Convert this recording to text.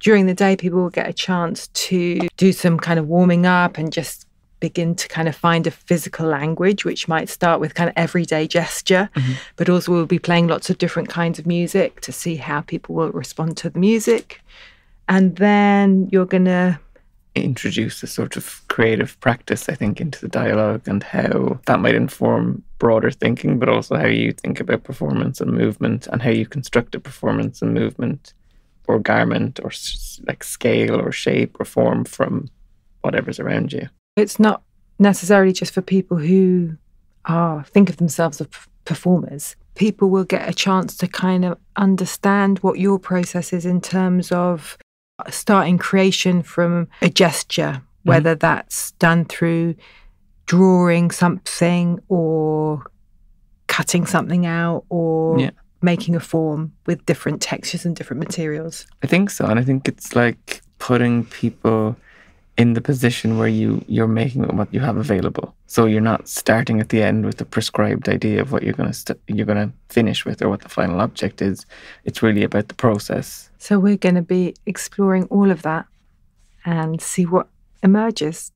during the day, people will get a chance to do some kind of warming up and just begin to kind of find a physical language, which might start with kind of everyday gesture, mm-hmm. but also we'll be playing lots of different kinds of music to see how people will respond to the music. And then you're going to introduce a sort of creative practice, I think, into the dialogue and how that might inform broader thinking, but also how you think about performance and movement and how you construct a performance and movement or garment or like scale or shape or form from whatever's around you. It's not necessarily just for people who are think of themselves as performers. People will get a chance to kind of understand what your process is in terms of starting creation from a gesture, mm-hmm. whether mm-hmm. that's done through drawing something or cutting something out or yeah. Making a form with different textures and different materials. I think so. And I think it's like putting people in the position where you you're making what you have available. So you're not starting at the end with a prescribed idea of what you're going to st- you're going to finish with or what the final object is. It's really about the process. So we're going to be exploring all of that and see what emerges.